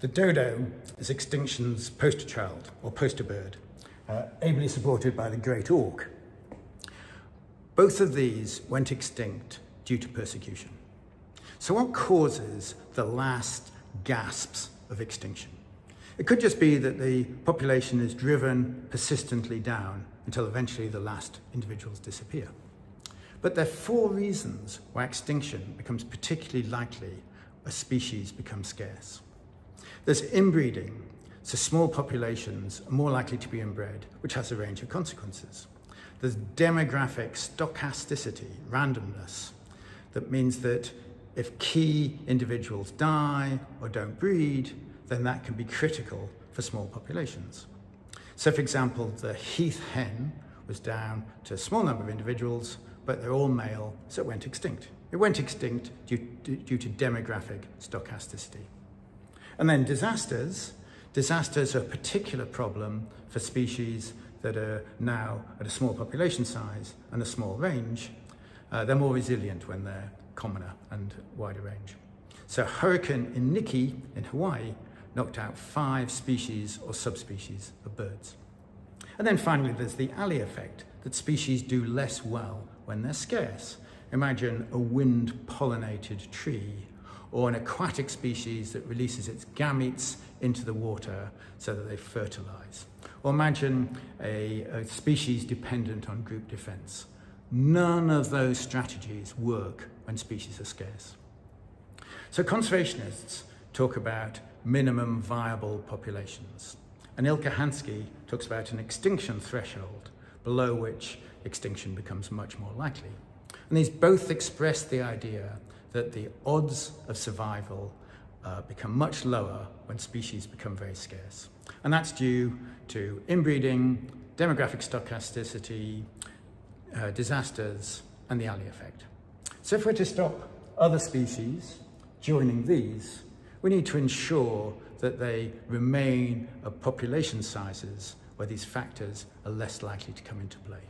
The dodo is extinction's poster child, or poster bird, uh, ably supported by the great auk. Both of these went extinct due to persecution. So what causes the last gasps of extinction? It could just be that the population is driven persistently down until eventually the last individuals disappear. But there are four reasons why extinction becomes particularly likely as species become scarce. There's inbreeding, so small populations are more likely to be inbred, which has a range of consequences. There's demographic stochasticity, randomness, that means that if key individuals die or don't breed, then that can be critical for small populations. So for example, the heath hen was down to a small number of individuals, but they're all male, so it went extinct. It went extinct due, due to demographic stochasticity. And then disasters. Disasters are a particular problem for species that are now at a small population size and a small range. Uh, they're more resilient when they're commoner and wider range. So Hurricane Iniki in Hawaii knocked out five species or subspecies of birds. And then finally, there's the Allee effect, that species do less well when they're scarce. Imagine a wind-pollinated tree or an aquatic species that releases its gametes into the water so that they fertilize. Or imagine a, a species dependent on group defense. None of those strategies work when species are scarce. So conservationists talk about minimum viable populations. And Ilkka Hanski talks about an extinction threshold below which extinction becomes much more likely. And these both express the idea that the odds of survival uh, become much lower when species become very scarce. And that's due to inbreeding, demographic stochasticity, uh, disasters, and the Allee effect. So if we're to stop other species joining these, we need to ensure that they remain at population sizes where these factors are less likely to come into play.